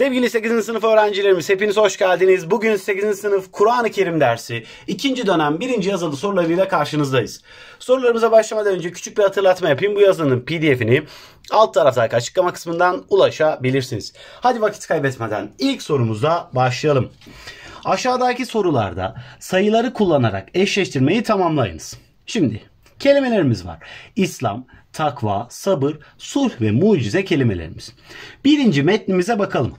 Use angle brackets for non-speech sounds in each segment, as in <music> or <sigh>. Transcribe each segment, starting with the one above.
Sevgili 8. sınıf öğrencilerimiz hepiniz hoş geldiniz. Bugün 8. sınıf Kur'an-ı Kerim dersi 2. dönem 1. yazılı sorularıyla karşınızdayız. Sorularımıza başlamadan önce küçük bir hatırlatma yapayım. Bu yazının pdf'ini alt taraftaki açıklama kısmından ulaşabilirsiniz. Hadi vakit kaybetmeden ilk sorumuza başlayalım. Aşağıdaki sorularda sayıları kullanarak eşleştirmeyi tamamlayınız. Şimdi kelimelerimiz var. İslam, takva, sabır, sulh ve mucize kelimelerimiz. Birinci metnimize bakalım.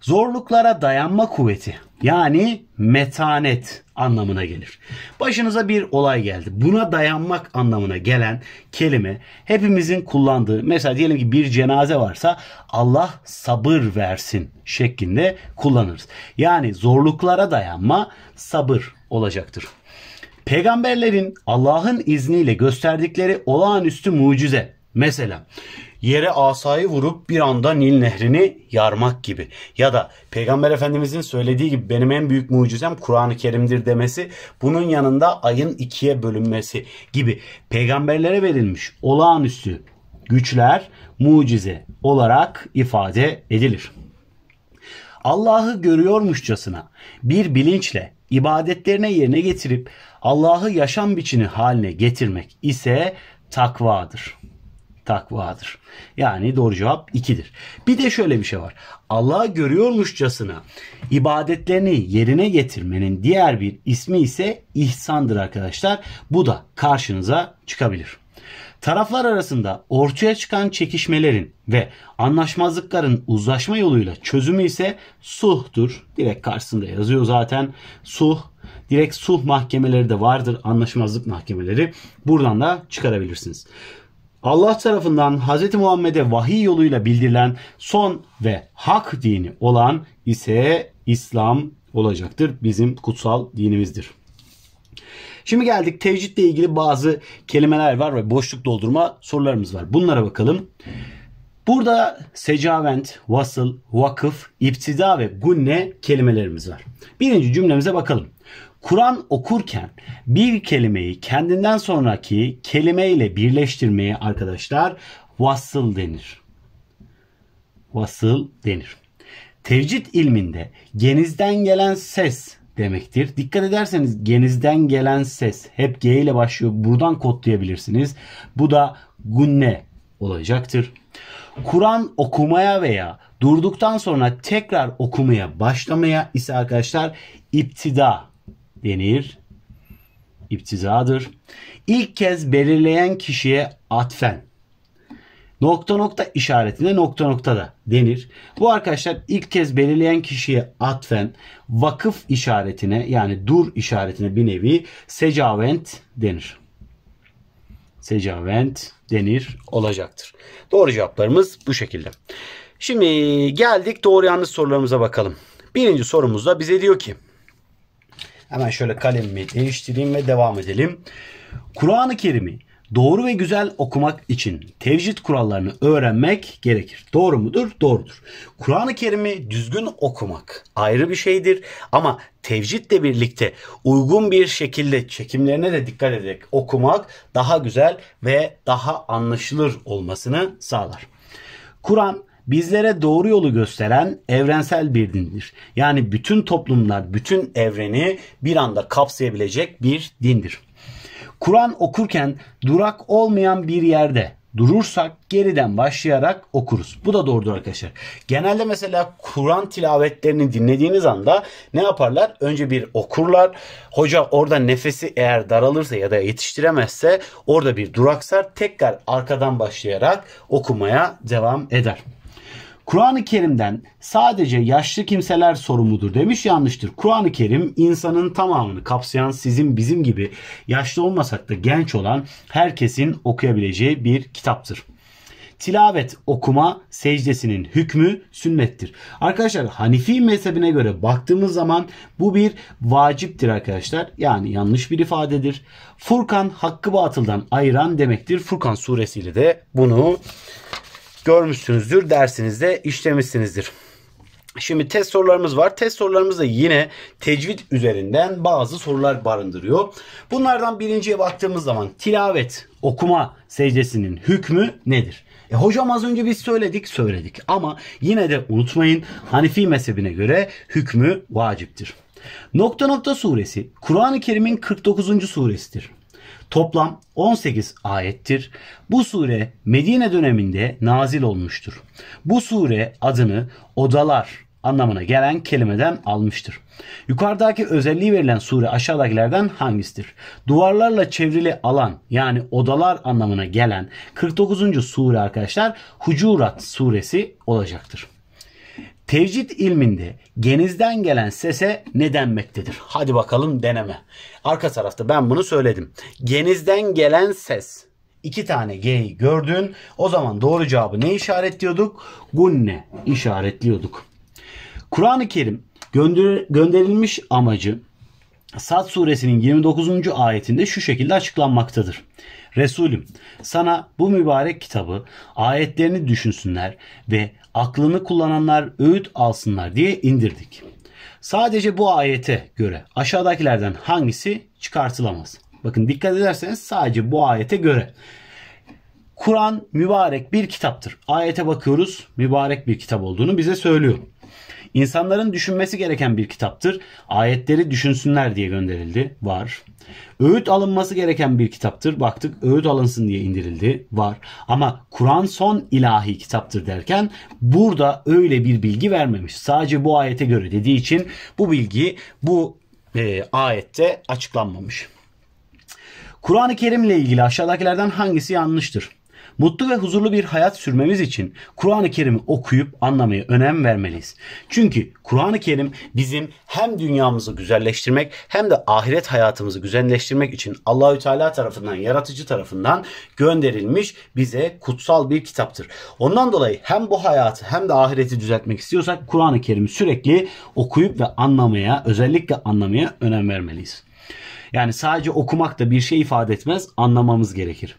Zorluklara dayanma kuvveti yani metanet anlamına gelir. Başınıza bir olay geldi. Buna dayanmak anlamına gelen kelime hepimizin kullandığı mesela diyelim ki bir cenaze varsa Allah sabır versin şeklinde kullanırız. Yani zorluklara dayanma sabır olacaktır. Peygamberlerin Allah'ın izniyle gösterdikleri olağanüstü mucize mesela yere asayı vurup bir anda Nil nehrini yarmak gibi. Ya da Peygamber Efendimizin söylediği gibi benim en büyük mucizem Kur'an-ı Kerim'dir demesi. Bunun yanında ayın ikiye bölünmesi gibi. Peygamberlere verilmiş olağanüstü güçler mucize olarak ifade edilir. Allah'ı görüyormuşçasına bir bilinçle ibadetlerine yerine getirip Allah'ı yaşam biçimi haline getirmek ise takvadır takvadır. Yani doğru cevap 2'dir. Bir de şöyle bir şey var. Allah'ı görüyormuşçasına ibadetlerini yerine getirmenin diğer bir ismi ise ihsandır arkadaşlar. Bu da karşınıza çıkabilir. Taraflar arasında ortaya çıkan çekişmelerin ve anlaşmazlıkların uzlaşma yoluyla çözümü ise suhtur. Direkt karşısında yazıyor zaten. Suh direkt suh mahkemeleri de vardır. Anlaşmazlık mahkemeleri. Buradan da çıkarabilirsiniz. Allah tarafından Hz. Muhammed'e vahiy yoluyla bildirilen son ve hak dini olan ise İslam olacaktır. Bizim kutsal dinimizdir. Şimdi geldik tevhidle ilgili bazı kelimeler var ve boşluk doldurma sorularımız var. Bunlara bakalım. Burada secavent, vasıl, vakıf, iptida ve gunne kelimelerimiz var. Birinci cümlemize bakalım. Kur'an okurken bir kelimeyi kendinden sonraki kelimeyle birleştirmeye arkadaşlar vasıl denir. Vasıl denir. Tevcid ilminde genizden gelen ses demektir. Dikkat ederseniz genizden gelen ses hep G ile başlıyor. Buradan kodlayabilirsiniz. Bu da gunne olacaktır. Kur'an okumaya veya durduktan sonra tekrar okumaya başlamaya ise arkadaşlar iptida denir. İptizadır. İlk kez belirleyen kişiye atfen nokta nokta işaretine nokta nokta da denir. Bu arkadaşlar ilk kez belirleyen kişiye atfen vakıf işaretine yani dur işaretine bir nevi secavent denir. Secavent denir olacaktır. Doğru cevaplarımız bu şekilde. Şimdi geldik doğru yanlış sorularımıza bakalım. Birinci sorumuzda bize diyor ki Hemen şöyle kalemimi değiştireyim ve devam edelim. Kur'an-ı Kerim'i doğru ve güzel okumak için tevcid kurallarını öğrenmek gerekir. Doğru mudur? Doğrudur. Kur'an-ı Kerim'i düzgün okumak ayrı bir şeydir ama tevcidle birlikte uygun bir şekilde çekimlerine de dikkat ederek okumak daha güzel ve daha anlaşılır olmasını sağlar. Kur'an bizlere doğru yolu gösteren evrensel bir dindir. Yani bütün toplumlar, bütün evreni bir anda kapsayabilecek bir dindir. Kur'an okurken durak olmayan bir yerde durursak geriden başlayarak okuruz. Bu da doğrudur arkadaşlar. Genelde mesela Kur'an tilavetlerini dinlediğiniz anda ne yaparlar? Önce bir okurlar. Hoca orada nefesi eğer daralırsa ya da yetiştiremezse orada bir duraksar. Tekrar arkadan başlayarak okumaya devam eder. Kur'an-ı Kerim'den sadece yaşlı kimseler sorumludur demiş yanlıştır. Kur'an-ı Kerim insanın tamamını kapsayan sizin bizim gibi yaşlı olmasak da genç olan herkesin okuyabileceği bir kitaptır. Tilavet okuma secdesinin hükmü sünnettir. Arkadaşlar Hanifi mezhebine göre baktığımız zaman bu bir vaciptir arkadaşlar. Yani yanlış bir ifadedir. Furkan hakkı batıldan ayıran demektir. Furkan suresiyle de bunu görmüşsünüzdür. Dersinizde işlemişsinizdir. Şimdi test sorularımız var. Test sorularımız da yine tecvid üzerinden bazı sorular barındırıyor. Bunlardan birinciye baktığımız zaman tilavet, okuma secdesinin hükmü nedir? E hocam az önce biz söyledik söyledik ama yine de unutmayın Hanifi mezhebine göre hükmü vaciptir. Nokta nokta suresi Kur'an-ı Kerim'in 49. suresidir. Toplam 18 ayettir. Bu sure Medine döneminde nazil olmuştur. Bu sure adını odalar anlamına gelen kelimeden almıştır. Yukarıdaki özelliği verilen sure aşağıdakilerden hangisidir? Duvarlarla çevrili alan yani odalar anlamına gelen 49. sure arkadaşlar Hucurat suresi olacaktır. Tevcid ilminde genizden gelen sese ne denmektedir? Hadi bakalım deneme. Arka tarafta ben bunu söyledim. Genizden gelen ses. İki tane G'yi gördün. O zaman doğru cevabı ne işaretliyorduk? Gunne işaretliyorduk. Kur'an-ı Kerim gönder gönderilmiş amacı Sad suresinin 29. ayetinde şu şekilde açıklanmaktadır. Resulüm sana bu mübarek kitabı ayetlerini düşünsünler ve aklını kullananlar öğüt alsınlar diye indirdik. Sadece bu ayete göre aşağıdakilerden hangisi çıkartılamaz? Bakın dikkat ederseniz sadece bu ayete göre. Kur'an mübarek bir kitaptır. Ayete bakıyoruz mübarek bir kitap olduğunu bize söylüyor. İnsanların düşünmesi gereken bir kitaptır. Ayetleri düşünsünler diye gönderildi. Var. Öğüt alınması gereken bir kitaptır. Baktık öğüt alınsın diye indirildi. Var. Ama Kur'an son ilahi kitaptır derken burada öyle bir bilgi vermemiş. Sadece bu ayete göre dediği için bu bilgi bu e, ayette açıklanmamış. Kur'an-ı Kerim ile ilgili aşağıdakilerden hangisi yanlıştır? Mutlu ve huzurlu bir hayat sürmemiz için Kur'an-ı Kerim'i okuyup anlamaya önem vermeliyiz. Çünkü Kur'an-ı Kerim bizim hem dünyamızı güzelleştirmek hem de ahiret hayatımızı güzelleştirmek için Allahü Teala tarafından, yaratıcı tarafından gönderilmiş bize kutsal bir kitaptır. Ondan dolayı hem bu hayatı hem de ahireti düzeltmek istiyorsak Kur'an-ı Kerim'i sürekli okuyup ve anlamaya, özellikle anlamaya önem vermeliyiz. Yani sadece okumak da bir şey ifade etmez, anlamamız gerekir.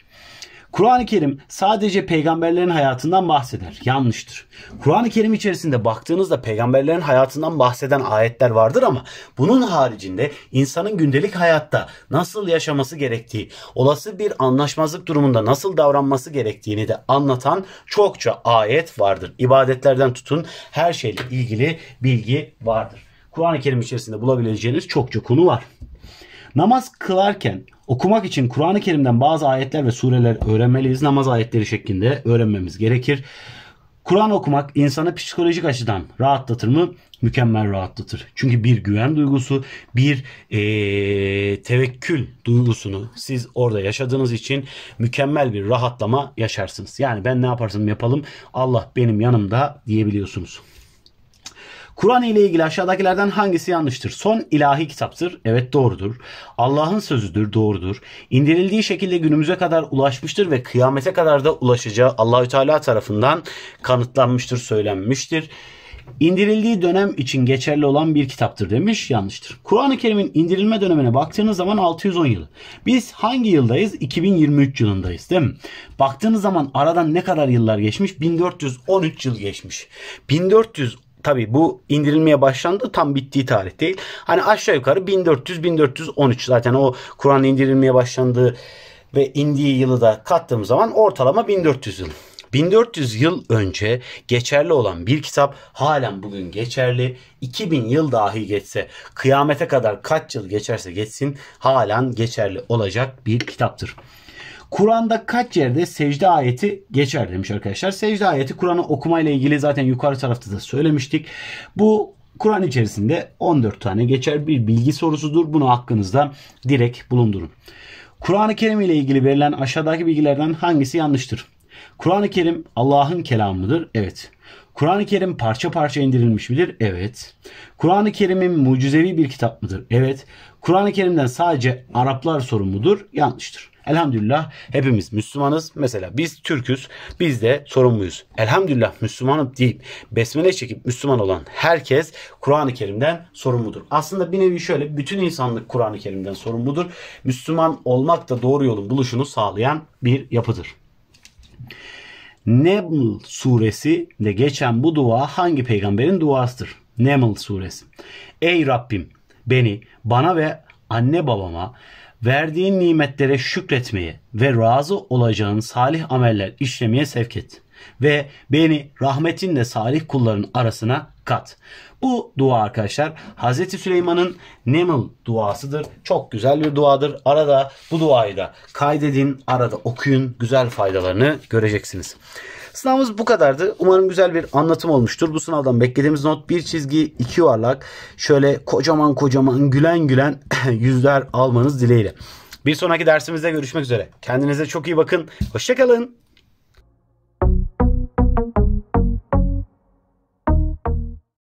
Kur'an-ı Kerim sadece peygamberlerin hayatından bahseder. Yanlıştır. Kur'an-ı Kerim içerisinde baktığınızda peygamberlerin hayatından bahseden ayetler vardır ama bunun haricinde insanın gündelik hayatta nasıl yaşaması gerektiği, olası bir anlaşmazlık durumunda nasıl davranması gerektiğini de anlatan çokça ayet vardır. İbadetlerden tutun her şeyle ilgili bilgi vardır. Kur'an-ı Kerim içerisinde bulabileceğiniz çokça konu var. Namaz kılarken okumak için Kur'an-ı Kerim'den bazı ayetler ve sureler öğrenmeliyiz. Namaz ayetleri şeklinde öğrenmemiz gerekir. Kur'an okumak insanı psikolojik açıdan rahatlatır mı? Mükemmel rahatlatır. Çünkü bir güven duygusu, bir ee, tevekkül duygusunu siz orada yaşadığınız için mükemmel bir rahatlama yaşarsınız. Yani ben ne yaparsam yapalım Allah benim yanımda diyebiliyorsunuz. Kur'an ile ilgili aşağıdakilerden hangisi yanlıştır? Son ilahi kitaptır. Evet doğrudur. Allah'ın sözüdür. Doğrudur. İndirildiği şekilde günümüze kadar ulaşmıştır ve kıyamete kadar da ulaşacağı Allahü Teala tarafından kanıtlanmıştır, söylenmiştir. İndirildiği dönem için geçerli olan bir kitaptır demiş. Yanlıştır. Kur'an-ı Kerim'in indirilme dönemine baktığınız zaman 610 yılı. Biz hangi yıldayız? 2023 yılındayız değil mi? Baktığınız zaman aradan ne kadar yıllar geçmiş? 1413 yıl geçmiş. 1400 Tabi bu indirilmeye başlandı tam bittiği tarih değil. Hani aşağı yukarı 1400-1413 zaten o Kur'an indirilmeye başlandığı ve indiği yılı da kattığım zaman ortalama 1400 yıl. 1400 yıl önce geçerli olan bir kitap halen bugün geçerli. 2000 yıl dahi geçse kıyamete kadar kaç yıl geçerse geçsin halen geçerli olacak bir kitaptır. Kur'an'da kaç yerde secde ayeti geçer demiş arkadaşlar. Secde ayeti Kur'an'ı okumayla ilgili zaten yukarı tarafta da söylemiştik. Bu Kur'an içerisinde 14 tane geçer bir bilgi sorusudur. Bunu hakkınızda direkt bulundurun. Kur'an-ı Kerim ile ilgili verilen aşağıdaki bilgilerden hangisi yanlıştır? Kur'an-ı Kerim Allah'ın kelamıdır. Evet. Kur'an-ı Kerim parça parça indirilmiş midir? Evet. Kur'an-ı Kerim'in mucizevi bir kitap mıdır? Evet. Kur'an-ı Kerim'den sadece Araplar sorumludur. Yanlıştır. Elhamdülillah hepimiz Müslümanız. Mesela biz Türküz. Biz de sorumluyuz. Elhamdülillah Müslümanım deyip besmele çekip Müslüman olan herkes Kur'an-ı Kerim'den sorumludur. Aslında bir nevi şöyle bütün insanlık Kur'an-ı Kerim'den sorumludur. Müslüman olmak da doğru yolun buluşunu sağlayan bir yapıdır. Neml suresi de geçen bu dua hangi peygamberin duasıdır? Neml suresi. Ey Rabbim beni, bana ve anne babama verdiğin nimetlere şükretmeye ve razı olacağın salih ameller işlemeye sevk et. Ve beni rahmetinle salih kulların arasına kat. Bu dua arkadaşlar Hazreti Süleyman'ın Neml duasıdır. Çok güzel bir duadır. Arada bu duayı da kaydedin, arada okuyun. Güzel faydalarını göreceksiniz. Sınavımız bu kadardı. Umarım güzel bir anlatım olmuştur. Bu sınavdan beklediğimiz not bir çizgi, iki yuvarlak. Şöyle kocaman kocaman gülen gülen <clears throat> yüzler almanız dileğiyle. Bir sonraki dersimizde görüşmek üzere. Kendinize çok iyi bakın. Hoşçakalın.